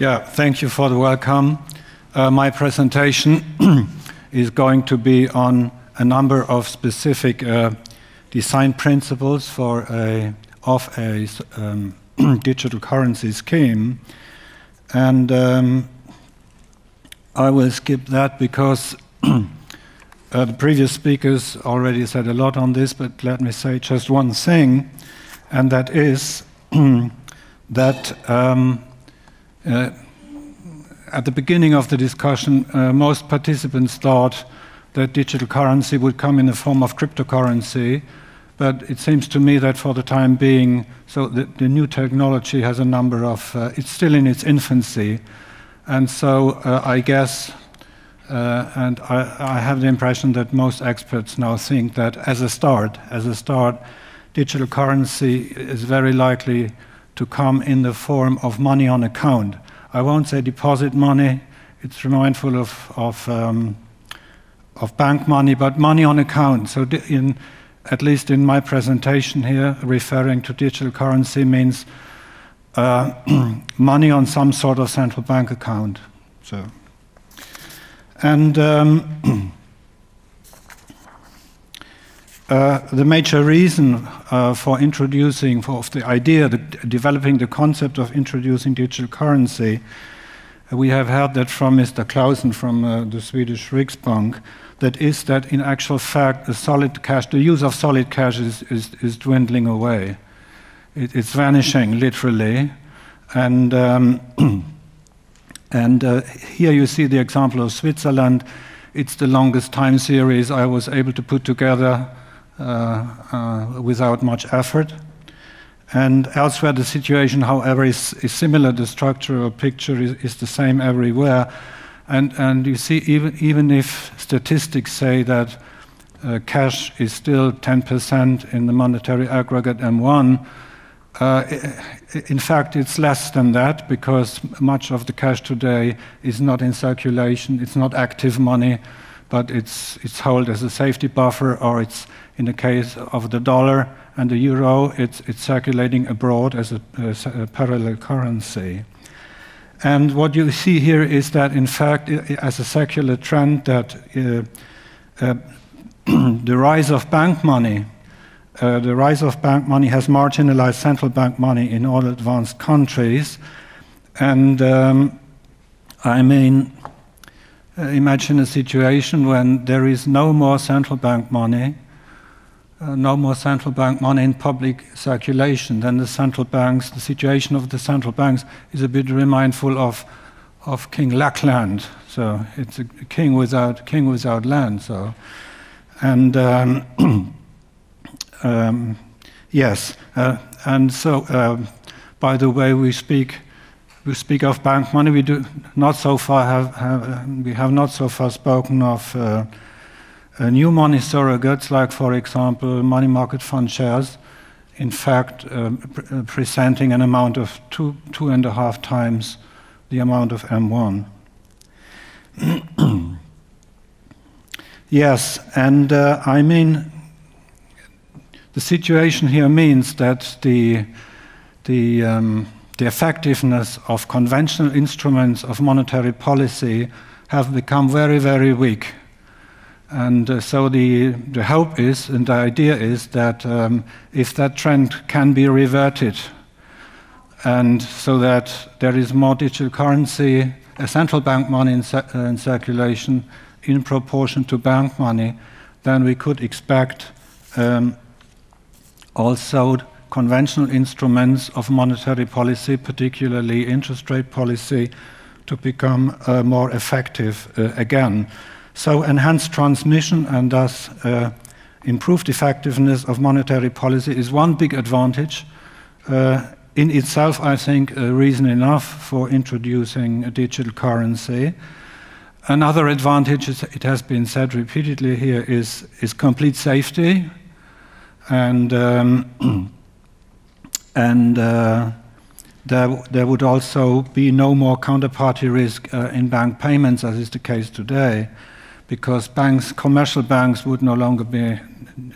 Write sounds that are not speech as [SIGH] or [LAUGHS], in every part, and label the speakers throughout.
Speaker 1: Yeah, thank you for the welcome. Uh, my presentation [CLEARS THROAT] is going to be on a number of specific uh, design principles for a, of a um, [CLEARS THROAT] digital currency scheme. And um, I will skip that because [CLEARS THROAT] uh, the previous speakers already said a lot on this, but let me say just one thing, and that is that um, at the beginning of the discussion, uh, most participants thought that digital currency would come in the form of cryptocurrency, but it seems to me that for the time being, so the, the new technology has a number of, uh, it's still in its infancy, and so uh, I guess, uh, and I, I, have the impression that most experts now think that as a start, as a start, digital currency is very likely to come in the form of money on account. I won't say deposit money, it's mindful of, of, um, of bank money, but money on account. So, in, at least in my presentation here, referring to digital currency means uh, [CLEARS THROAT] money on some sort of central bank account. So, and um, [CLEARS THROAT] uh, the major reason uh, for introducing, for the idea, the, developing the concept of introducing digital currency, uh, we have heard that from Mr. Clausen from uh, the Swedish Riksbank, that is that in actual fact, the solid cash, the use of solid cash is, is, is dwindling away it, it's vanishing literally. And, um, [CLEARS THROAT] and here you see the example of Switzerland. It's the longest time series I was able to put together without much effort. And elsewhere, the situation, however, is, is similar. The structural picture is, is, the same everywhere. And, and you see, even, even if statistics say that uh, cash is still 10% in the monetary aggregate M1, uh, in fact, it's less than that because much of the cash today is not in circulation. It's not active money, but it's, it's held as a safety buffer, or it's, in the case of the dollar and the euro, it's, it's circulating abroad as a, as a parallel currency. And what you see here is that, in fact, as a secular trend, that uh, uh, [CLEARS THROAT] the rise of bank money uh, the rise of bank money has marginalized central bank money in all advanced countries. And um, I mean, uh, imagine a situation when there is no more central bank money, uh, no more central bank money in public circulation. Then the central banks, the situation of the central banks is a bit remindful of, of King Lackland. So it's a king without, king without land. So, and um, [CLEARS THROAT] Um, yes, uh, and so, uh, by the way, we speak we speak of bank money. We do not so far have, have we have not so far spoken of uh, new money surrogates, like for example, money market fund shares. In fact, um, pre presenting an amount of two two and a half times the amount of M1. [CLEARS THROAT] yes, and uh, I mean the situation here means that the, the, um, the effectiveness of conventional instruments of monetary policy have become very, very weak. And uh, so the, the hope is, and the idea is, that um, if that trend can be reverted, and so that there is more digital currency, a central bank money in, uh, in circulation in proportion to bank money, then we could expect um, also conventional instruments of monetary policy, particularly interest rate policy, to become uh, more effective uh, again. So, enhanced transmission and thus uh, improved effectiveness of monetary policy is one big advantage. Uh, in itself, I think, a reason enough for introducing a digital currency. Another advantage, it has been said repeatedly here, is, is complete safety and um, [CLEARS THROAT] and uh, there, there would also be no more counterparty risk uh, in bank payments, as is the case today, because banks, commercial banks, would no longer be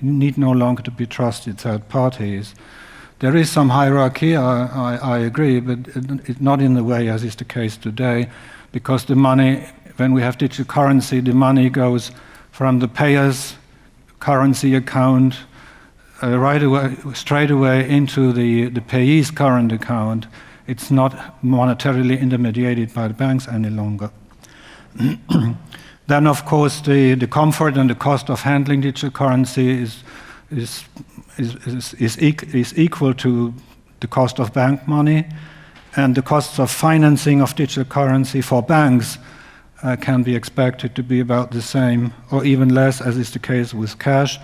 Speaker 1: need no longer to be trusted third parties. there is some hierarchy, I, I, I agree, but it, not in the way as is the case today, because the money, when we have digital currency, the money goes from the payer's currency account uh, right away, straight away into the, the payee's current account. It's not monetarily intermediated by the banks any longer. [CLEARS THROAT] then, of course, the, the comfort and the cost of handling digital currency is, is, is, is, is, equal to the cost of bank money, and the costs of financing of digital currency for banks uh, can be expected to be about the same or even less, as is the case with cash,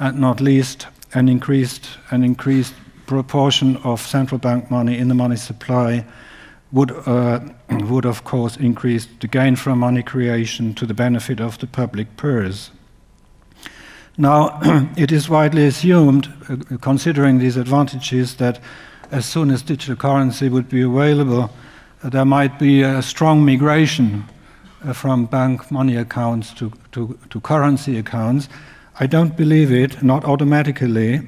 Speaker 1: and not least an increased, an increased proportion of central bank money in the money supply would, uh, [CLEARS THROAT] would of course increase the gain from money creation to the benefit of the public purse. Now, [CLEARS THROAT] it is widely assumed, uh, considering these advantages, that as soon as digital currency would be available, uh, there might be a strong migration uh, from bank money accounts to, to, to currency accounts. I don't believe it, not automatically.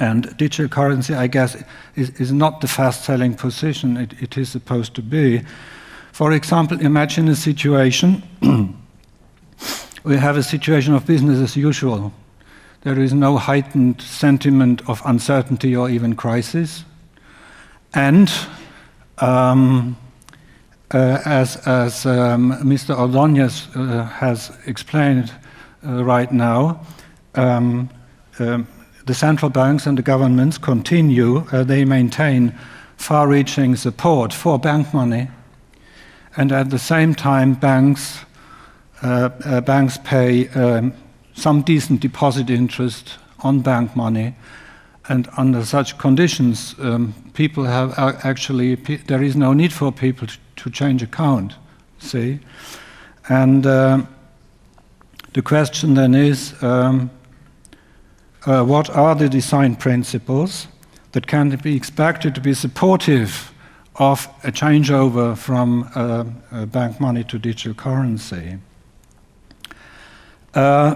Speaker 1: And digital currency, I guess, is, is not the fast selling position it, it is supposed to be. For example, imagine a situation [CLEARS THROAT] we have a situation of business as usual. There is no heightened sentiment of uncertainty or even crisis. And um, uh, as, as um, Mr. Ordonez uh, has explained uh, right now, um, um, the central banks and the governments continue, uh, they maintain far reaching support for bank money, and at the same time, banks, uh, uh, banks pay um, some decent deposit interest on bank money. And under such conditions, um, people have actually, there is no need for people to, change account, see? And uh, the question then is um, uh, what are the design principles that can be expected to be supportive of a changeover from uh, uh bank money to digital currency? Uh,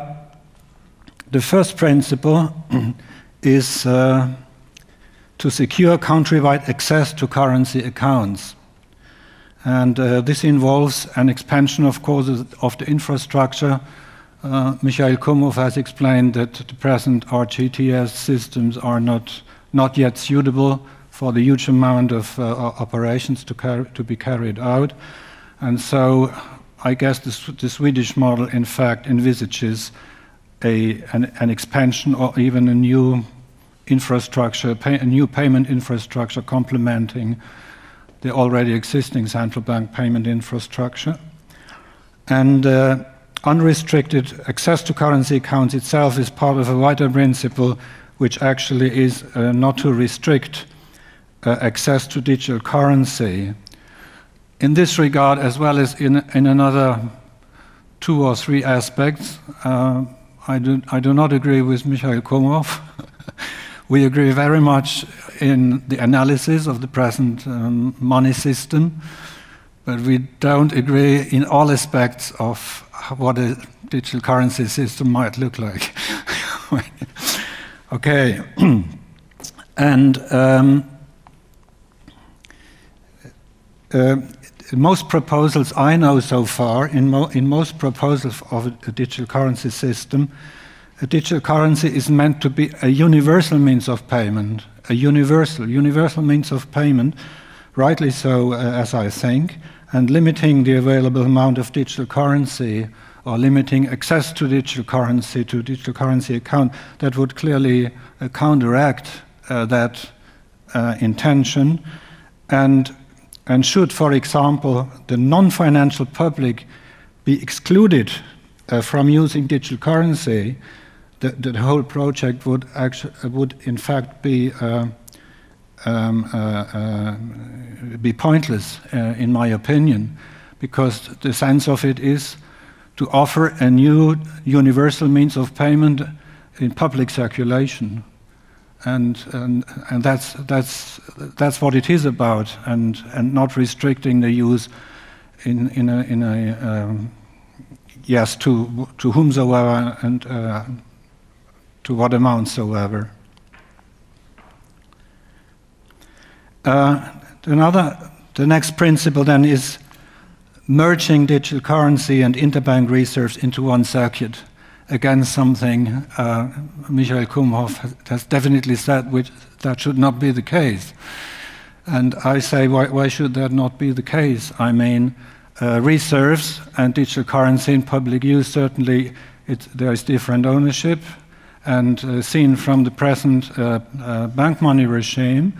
Speaker 1: the first principle [CLEARS THROAT] is uh, to secure countrywide access to currency accounts. And uh, this involves an expansion, of course, of the infrastructure. Uh, Michael Kumhof has explained that the present RTGS systems are not, not yet suitable for the huge amount of uh, operations to, to, be carried out. And so I guess the, the Swedish model, in fact, envisages a, an, an, expansion or even a new infrastructure, pay, a new payment infrastructure complementing the already existing central bank payment infrastructure. And uh, unrestricted access to currency accounts itself is part of a wider principle, which actually is uh, not to restrict uh, access to digital currency. In this regard, as well as in, in another two or three aspects, uh, I, do, I do not agree with Michael Kumhof. [LAUGHS] we agree very much in the analysis of the present um, money system, but we don't agree in all aspects of what a digital currency system might look like. [LAUGHS] okay, [CLEARS THROAT] and um, uh, most proposals I know so far, in, mo in most proposals of a, a digital currency system, a digital currency is meant to be a universal means of payment, a universal, universal means of payment, rightly so, uh, as I think, and limiting the available amount of digital currency or limiting access to digital currency to digital currency account, that would clearly uh, counteract uh, that uh, intention. And, and should, for example, the non financial public be excluded uh, from using digital currency, the, the whole project would, actually, would in fact be, uh, um, uh, uh, be pointless, uh, in my opinion, because the sense of it is to offer a new universal means of payment in public circulation. And, and, and that's, that's, that's what it is about, and, and not restricting the use in, in a, in a um, yes, to, to whomsoever and uh, to what amount soever. Uh, another, the next principle then is merging digital currency and interbank reserves into one circuit. Again, something uh, Michael Kumhof has definitely said which that should not be the case. And I say, why, why should that not be the case? I mean, uh, reserves and digital currency in public use, certainly it, there is different ownership. And uh, seen from the present uh, uh bank money regime,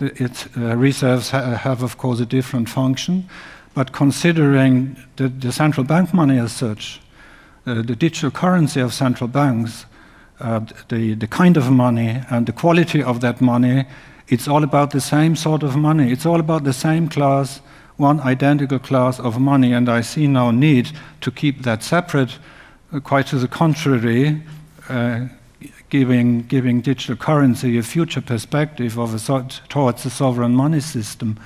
Speaker 1: its uh, reserves ha have, of course, a different function. But considering the, the central bank money as such, uh, the digital currency of central banks, the, the kind of money and the quality of that money it's all about the same sort of money. It's all about the same class, one identical class of money, and I see no need to keep that separate. Uh, quite to the contrary, uh, giving, giving digital currency a future perspective of a so towards a sovereign money system.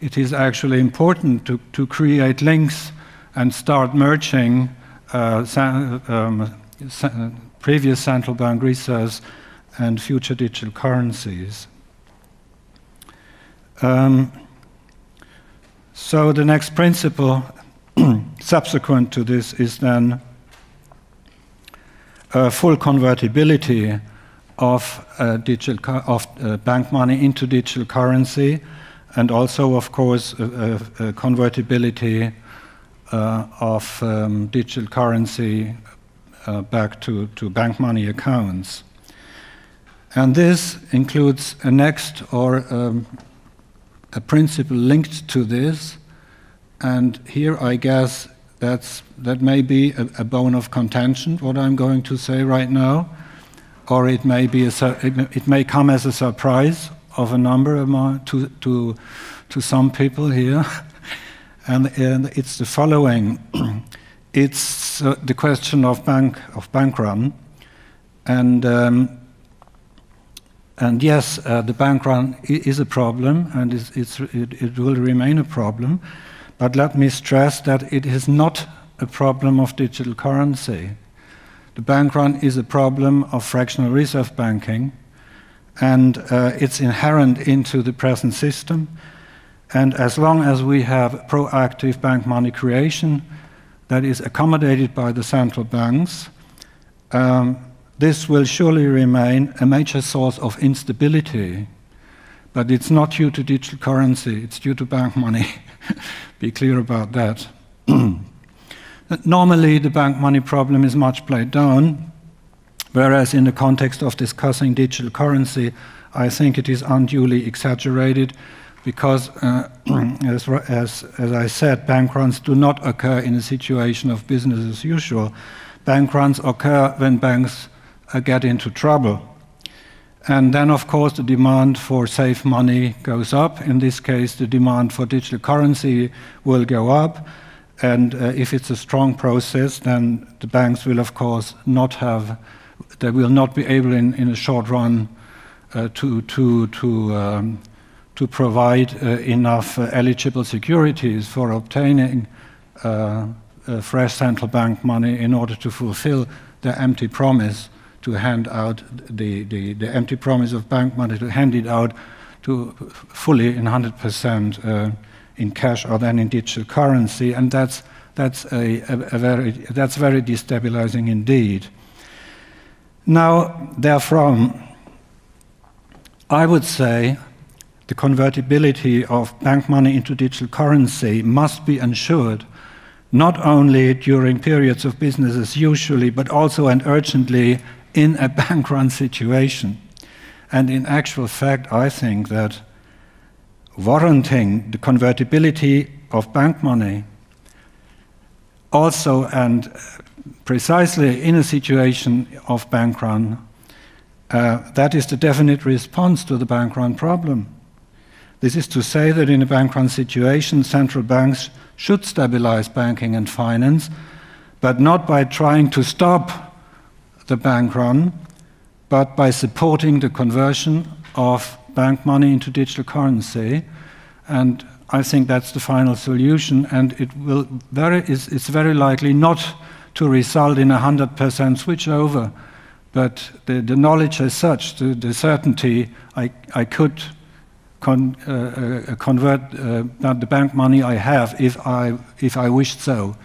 Speaker 1: It is actually important to, to create links and start merging uh, um, previous central bank reserves and future digital currencies. Um, so the next principle [CLEARS THROAT] subsequent to this is then uh, full convertibility of, uh, digital of uh, bank money into digital currency, and also, of course, convertibility uh, of um, digital currency back to, to bank money accounts. And this includes a next or um, a principle linked to this, and here I guess that's, that may be a, a, bone of contention, what I'm going to say right now, or it may, be a, it, may come as a surprise of a number of my, to, to, to some people here. [LAUGHS] and, and it's the following [CLEARS THROAT] it's uh, the question of bank, of bank run. And um, and yes, uh, the bank run is a problem, and it's, it's, it, it, will remain a problem. But let me stress that it is not a problem of digital currency. The bank run is a problem of fractional reserve banking, and uh, it's inherent into the present system. And as long as we have proactive bank money creation that is accommodated by the central banks, um, this will surely remain a major source of instability, but it's not due to digital currency, it's due to bank money. [LAUGHS] [LAUGHS] Be clear about that. [CLEARS THROAT] Normally, the bank money problem is much played down, whereas in the context of discussing digital currency, I think it is unduly exaggerated because, uh, [CLEARS THROAT] as, as, as I said, bank runs do not occur in a situation of business as usual. Bank runs occur when banks uh, get into trouble. And then, of course, the demand for safe money goes up. In this case, the demand for digital currency will go up. And uh, if it's a strong process, then the banks will, of course, not have, they will not be able in, in a short run uh, to, to, to, um, to provide uh, enough uh, eligible securities for obtaining uh, fresh central bank money in order to fulfill their empty promise to hand out the, the, the, empty promise of bank money, to hand it out to fully in 100% uh, in cash or then in digital currency. And that's, that's, a, a, a very, that's very destabilizing indeed. Now, therefrom, I would say the convertibility of bank money into digital currency must be ensured not only during periods of business as usually, but also and urgently in a [LAUGHS] bank run situation. And in actual fact, I think that warranting the convertibility of bank money also and precisely in a situation of bank run, uh, that is the definite response to the bank run problem. This is to say that in a bank run situation, central banks should stabilize banking and finance, but not by trying to stop the bank run, but by supporting the conversion of bank money into digital currency. And I think that's the final solution, and it will very, it's, it's very likely not to result in a 100% switchover, but the, the knowledge as such, the, the certainty, I, I could con, uh, uh, convert uh, the bank money I have if I, if I wished so.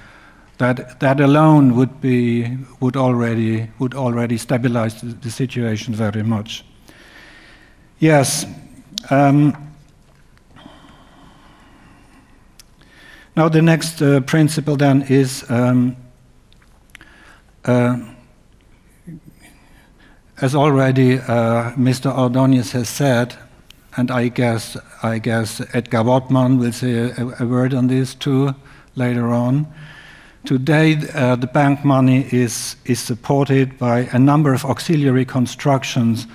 Speaker 1: That, that alone would, be, would, already, would already stabilize the, situation very much. Yes. Um, now, the next uh, principle then is um, uh, as already uh, Mr. Ordonez has said, and I guess, I guess Edgar Wortmann will say a, a word on this too later on. Today, uh, the bank money is, is supported by a number of auxiliary constructions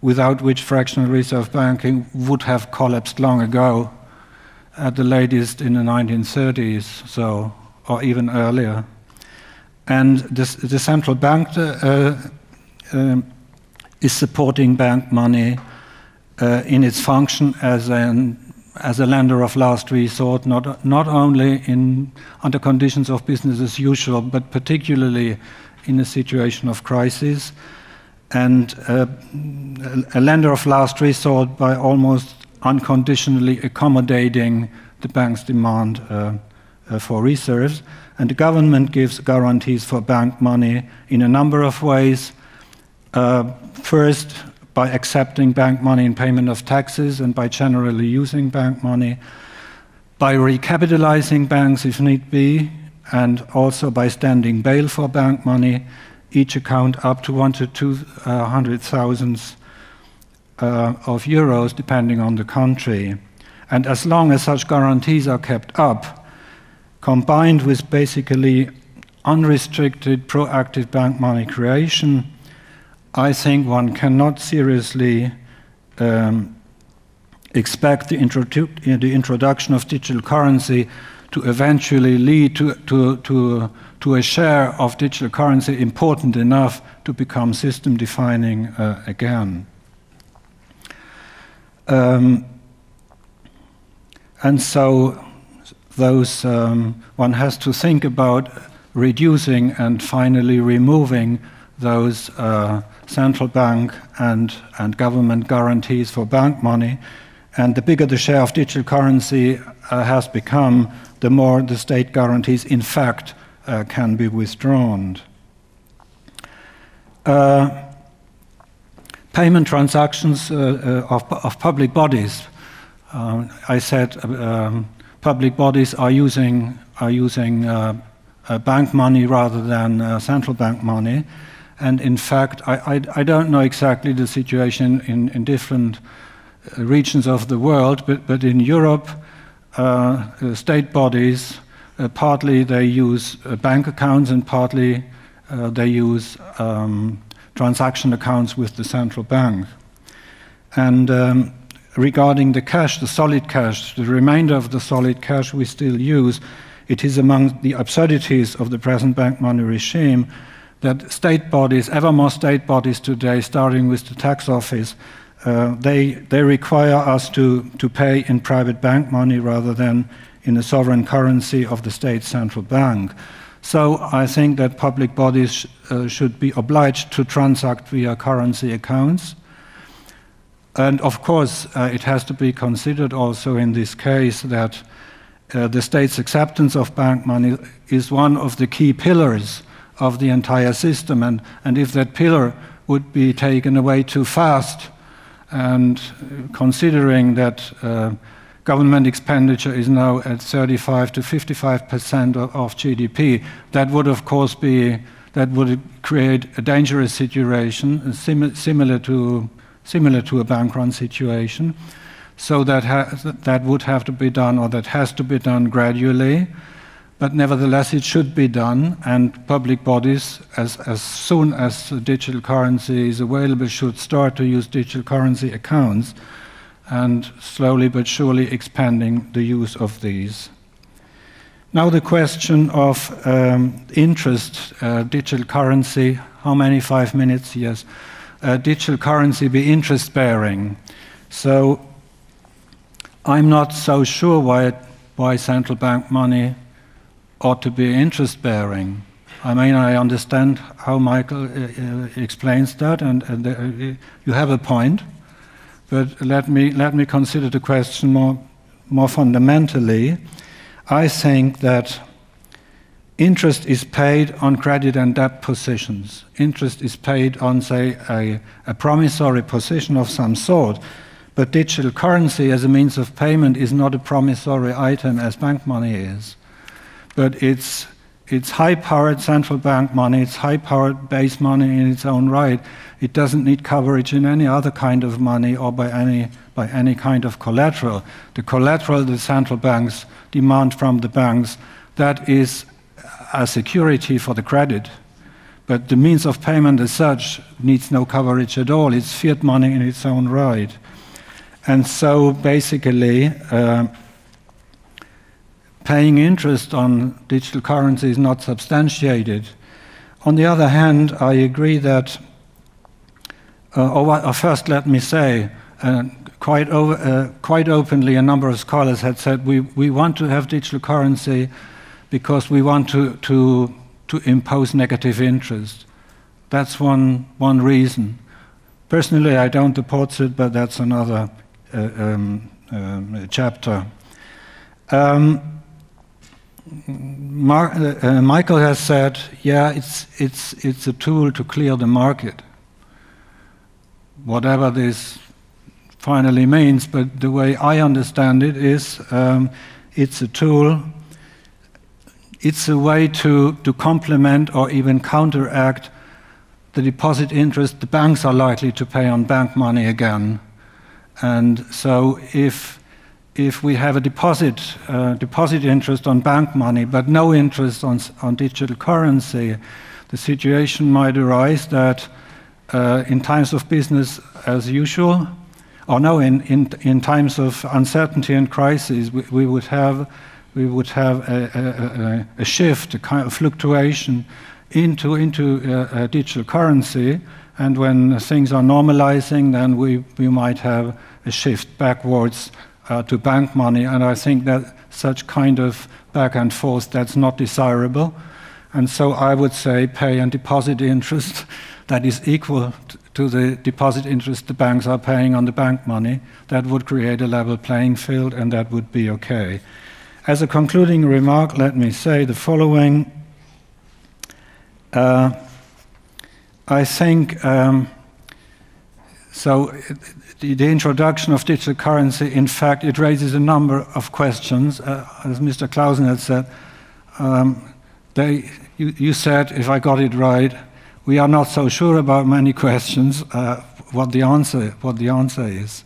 Speaker 1: without which fractional reserve banking would have collapsed long ago, at the latest in the 1930s, so, or even earlier. And this, the central bank uh, uh, is supporting bank money uh, in its function as an as a lender of last resort, not not only in under conditions of business as usual, but particularly in a situation of crisis, and uh, a lender of last resort by almost unconditionally accommodating the bank's demand uh, uh, for reserves. And the government gives guarantees for bank money in a number of ways. Uh, first, by accepting bank money in payment of taxes and by generally using bank money, by recapitalizing banks if need be, and also by standing bail for bank money, each account up to one to two uh, hundred thousands uh, of euros, depending on the country. And as long as such guarantees are kept up, combined with basically unrestricted proactive bank money creation, I think one cannot seriously um, expect the, introdu the, introduction of digital currency to eventually lead to, to, to, to, a share of digital currency important enough to become system defining uh, again. Um, and so, those um, one has to think about reducing and finally removing those uh, central bank and, and government guarantees for bank money. And the bigger the share of digital currency uh, has become, the more the state guarantees, in fact, uh, can be withdrawn. Uh, payment transactions uh, uh, of, of, public bodies. Um, I said um, public bodies are using, are using bank money rather than central bank money. And in fact, I, I, I don't know exactly the situation in, in different uh, regions of the world, but, but in Europe, uh, state bodies, uh, partly they use uh, bank accounts and partly uh, they use um, transaction accounts with the central bank. And um, regarding the cash, the solid cash, the remainder of the solid cash we still use, it is among the absurdities of the present bank money regime that state bodies, ever more state bodies today, starting with the tax office, uh, they, they require us to, to pay in private bank money rather than in the sovereign currency of the state central bank. So I think that public bodies sh uh, should be obliged to transact via currency accounts. And of course, uh, it has to be considered also in this case that uh, the state's acceptance of bank money is one of the key pillars of the entire system. And, and if that pillar would be taken away too fast, and considering that uh, government expenditure is now at 35 to 55 percent of, GDP, that would of course be that would create a dangerous situation sim similar to similar to a bank run situation. So that that would have to be done, or that has to be done gradually but nevertheless it should be done, and public bodies, as, as soon as digital currency is available, should start to use digital currency accounts and slowly but surely expanding the use of these. Now, the question of um, interest, uh, digital currency, how many? Five minutes? Yes. Uh, digital currency be interest bearing. So, I'm not so sure why, why central bank money ought to be interest bearing. I mean, I understand how Michael uh, uh, explains that, and, and uh, you have a point. But let me, let me consider the question more, more fundamentally. I think that interest is paid on credit and debt positions. Interest is paid on, say, a, a promissory position of some sort. But digital currency as a means of payment is not a promissory item as bank money is. But it's, it's high powered central bank money, it's high powered base money in its own right. It doesn't need coverage in any other kind of money or by any, by any kind of collateral. The collateral the central banks demand from the banks, that is a security for the credit. But the means of payment as such needs no coverage at all. It's fiat money in its own right. And so basically, uh, paying interest on digital currency is not substantiated. On the other hand, I agree that uh, or, or, first, let me say, uh, quite, over, uh, quite openly, a number of scholars had said we, we want to have digital currency because we want to, to, to impose negative interest. That's one, one reason. Personally, I don't support it, but that's another uh, um, um, chapter. Um, Mar uh, Michael has said, yeah, it's, it's, it's a tool to clear the market whatever this finally means, but the way I understand it is um, it's a tool, it's a way to, to complement or even counteract the deposit interest the banks are likely to pay on bank money again. And so if if we have a deposit uh, deposit interest on bank money but no interest on on digital currency, the situation might arise that uh, in times of business as usual, or no, in, in, in times of uncertainty and crisis, we, we would have, we would have a, a, a, shift, a kind of fluctuation into, into uh, digital currency. And when things are normalizing, then we, we might have a shift backwards uh, to bank money. And I think that such kind of back and forth, that's not desirable. And so I would say pay and deposit interest [LAUGHS] that is equal to the deposit interest the banks are paying on the bank money, that would create a level playing field and that would be okay. As a concluding remark, let me say the following. Uh, I think um, so. The, the, introduction of digital currency, in fact, it raises a number of questions. Uh, as Mr. Clausen had said, um, they, you, you, said, if I got it right, we are not so sure about many questions uh, what the answer what the answer is.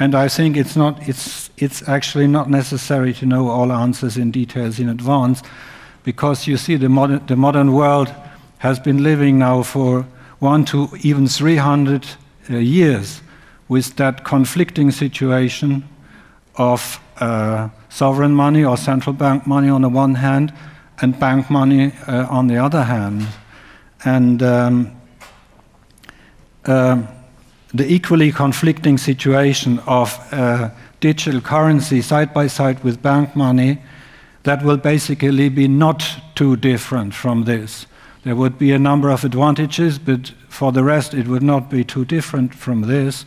Speaker 1: And I think it's not it's it's actually not necessary to know all answers in details in advance, because you see the modern the modern world has been living now for one to even 300 uh, years with that conflicting situation of uh, sovereign money or central bank money on the one hand and bank money uh, on the other hand. And um, uh, the equally conflicting situation of uh, digital currency side by side with bank money, that will basically be not too different from this. There would be a number of advantages, but for the rest, it would not be too different from this.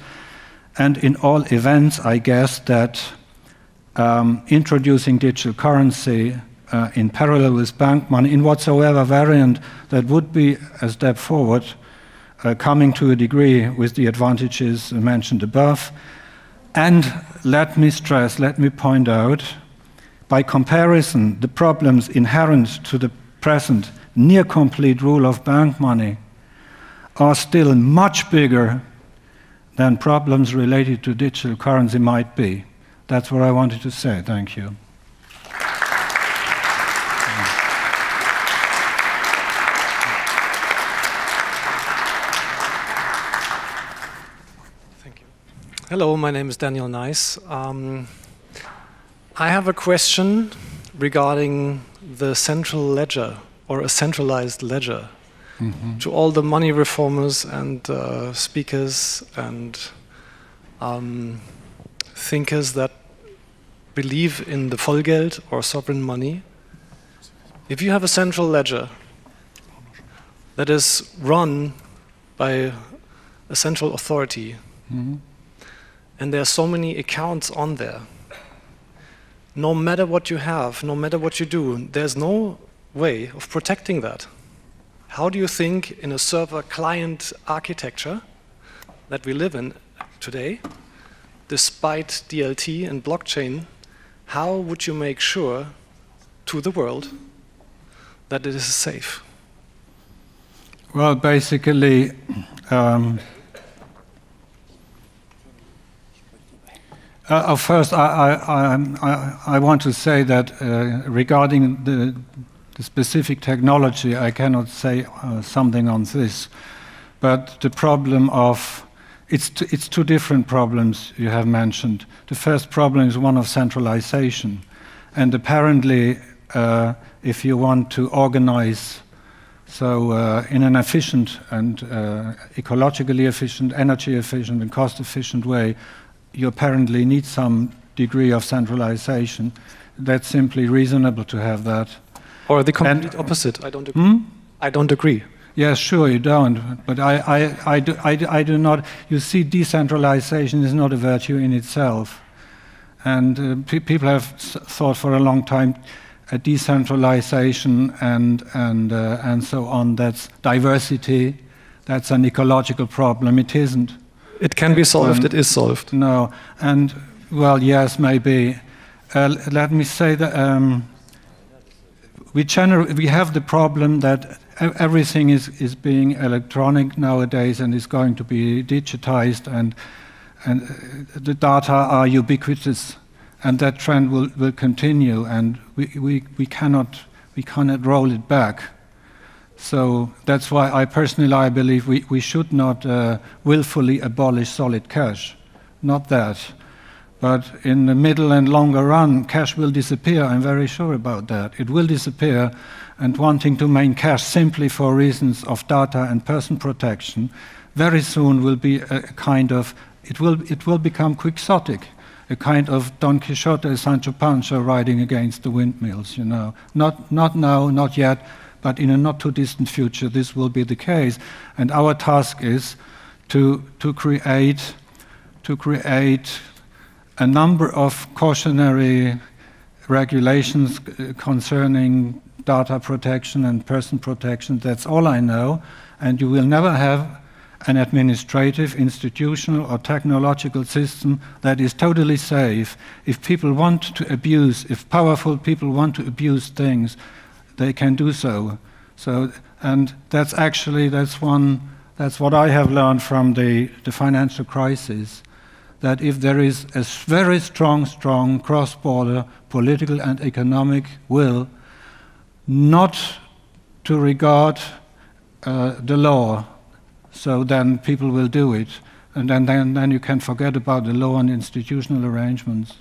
Speaker 1: And in all events, I guess that um, introducing digital currency uh, in parallel with bank money in whatsoever variant that would be a step forward, uh, coming to a degree with the advantages mentioned above. And let me stress, let me point out, by comparison, the problems inherent to the present near complete rule of bank money are still much bigger than problems related to digital currency might be. That's what I wanted to say. Thank you.
Speaker 2: Hello, my name is Daniel Nice. Um, I have a question regarding the central ledger or a centralized ledger. Mm -hmm. To all the money reformers and uh, speakers and um, thinkers that believe in the Vollgeld or sovereign money, if you have a central ledger that is run by a central authority, mm -hmm and there are so many accounts on there. No matter what you have, no matter what you do, there's no way of protecting that. How do you think in a server client architecture that we live in today, despite DLT and blockchain, how would you make sure to the world that it is safe?
Speaker 1: Well, basically, um, uh, uh, first, I, I, I, I, want to say that uh, regarding the, specific technology, I cannot say uh, something on this. But the problem of it's, it's two different problems you have mentioned. The first problem is one of centralization. And apparently, uh, if you want to organize so, uh, in an efficient and uh, ecologically efficient, energy efficient, and cost efficient way, you apparently need some degree of centralization. That's simply reasonable to have that.
Speaker 2: Or the complete and, opposite. I don't agree. Hmm? I don't agree.
Speaker 1: Yes, sure, you don't. But I, I, I, do, I, I do not. You see, decentralization is not a virtue in itself. And uh, pe people have thought for a long time a decentralization and, and, uh, and so on. That's diversity. That's an ecological problem. It isn't.
Speaker 2: It can be solved. Um, it is solved.
Speaker 1: No. And, well, yes, maybe. Uh, let me say that um, we, we have the problem that everything is, is being electronic nowadays and is going to be digitized, and, and uh, the data are ubiquitous and that trend will, will continue, and we, we, we, cannot, we cannot roll it back. So that's why I personally I believe we, we should not uh, willfully abolish solid cash. Not that. But in the middle and longer run, cash will disappear. I'm very sure about that. It will disappear, and wanting to maintain cash simply for reasons of data and person protection very soon will be a kind of, it will, it will become quixotic a kind of Don Quixote, Sancho Panza riding against the windmills, you know. Not, not now, not yet, but in a not too distant future, this will be the case. And our task is to, to, create, to create a number of cautionary regulations concerning data protection and person protection. That's all I know. And you will never have an administrative, institutional, or technological system that is totally safe. If people want to abuse, if powerful people want to abuse things, they can do so. So, and that's actually that's one that's what I have learned from the, the financial crisis. That if there is a very strong, strong cross-border political and economic will, not to regard uh, the law so then people will do it. And then, then, then you can forget about the law and institutional arrangements.